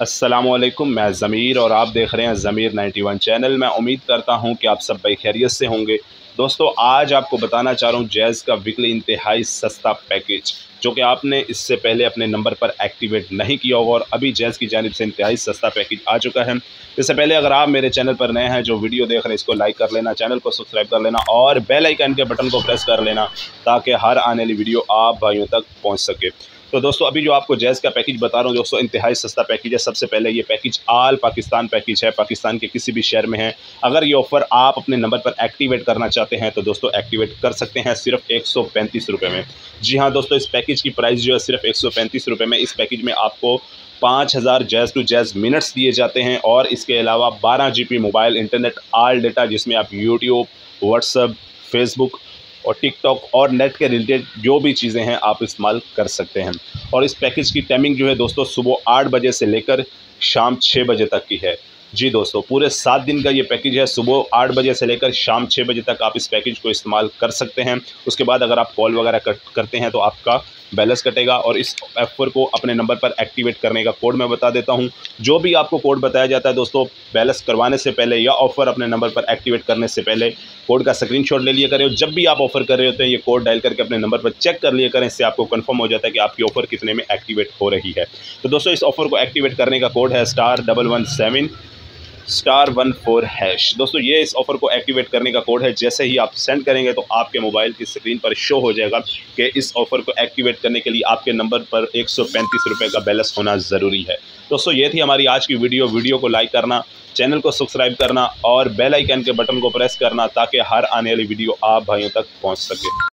असलकुम मैं ज़मीर और आप देख रहे हैं ज़मीर 91 चैनल। मैं उम्मीद करता हूँ कि आप सब खैरियत से होंगे। दोस्तों, आज आपको बताना चाह रहा हूँ जैज़ का वीकली इंतहाई सस्ता पैकेज, जो कि आपने इससे पहले अपने नंबर पर एक्टिवेट नहीं किया होगा और अभी जैज़ की जानब से इंतहाई सस्ता पैकेज आ चुका है। इससे पहले अगर आप मेरे चैनल पर नए हैं, जो वीडियो देख रहे हैं, इसको लाइक कर लेना, चैनल को सब्सक्राइब कर लेना और बेल आइकन के बटन को प्रेस कर लेना, ताकि हर आने वाली वीडियो आप भाइयों तक पहुँच सके। तो दोस्तों, अभी जो आपको जैज़ का पैकेज बता रहा हूँ, दोस्तों, इंतहाई सस्ता पैकेज है। सबसे पहले ये पैकेज आल पाकिस्तान पैकेज है। पाकिस्तान के किसी भी शहर में है। अगर ये ऑफ़र आप अपने नंबर पर एक्टिवेट करना चाहते हैं तो दोस्तों, एक्टिवेट कर सकते हैं सिर्फ़ एक सौ में। जी हाँ दोस्तों, इस पैकेज की प्राइस जो है सिर्फ़ एक सौ में। इस पैकेज में आपको पाँच हज़ार जैज़ टू जैज़ मिनट्स दिए जाते हैं और इसके अलावा बारह G mobile, internet, all data जिसमें आप यूट्यूब व्हाट्सअप फेसबुक और टिकटॉक और नेट के रिलेटेड जो भी चीज़ें हैं आप इस्तेमाल कर सकते हैं। और इस पैकेज की टाइमिंग जो है दोस्तों सुबह आठ बजे से लेकर शाम छः बजे तक की है। जी दोस्तों पूरे सात दिन का ये पैकेज है। सुबह आठ बजे से लेकर शाम छः बजे तक आप इस पैकेज को इस्तेमाल कर सकते हैं। उसके बाद अगर आप कॉल वगैरह कर, करते हैं तो आपका बैलेंस कटेगा और इस ऑफ़र को अपने नंबर पर एक्टिवेट करने का कोड मैं बता देता हूँ। जो भी आपको कोड बताया जाता है दोस्तों बैलेंस करवाने से पहले या ऑफ़र अपने नंबर पर एक्टिवेट करने से पहले कोड का स्क्रीनशॉट ले लिया करें। जब भी आप ऑफ़र कर रहे होते हैं ये कोड डायल करके अपने नंबर पर चेक कर लिया करें इससे आपको कन्फर्म हो जाता है कि आपकी ऑफ़र कितने में एक्टिवेट हो रही है। तो दोस्तों इस ऑफ़र को एक्टिवेट करने का कोड है star double one seven. Star one four hash दोस्तों, ये इस ऑफ़र को एक्टिवेट करने का कोड है। जैसे ही आप सेंड करेंगे तो आपके मोबाइल की स्क्रीन पर शो हो जाएगा कि इस ऑफ़र को एक्टिवेट करने के लिए आपके नंबर पर एक सौ का बैलेंस होना ज़रूरी है। दोस्तों, ये थी हमारी आज की वीडियो वीडियो को लाइक करना चैनल को सब्सक्राइब करना और बेल आइकन के बटन को प्रेस करना ताकि हर आने वाली वीडियो आप भाइयों तक पहुँच सके।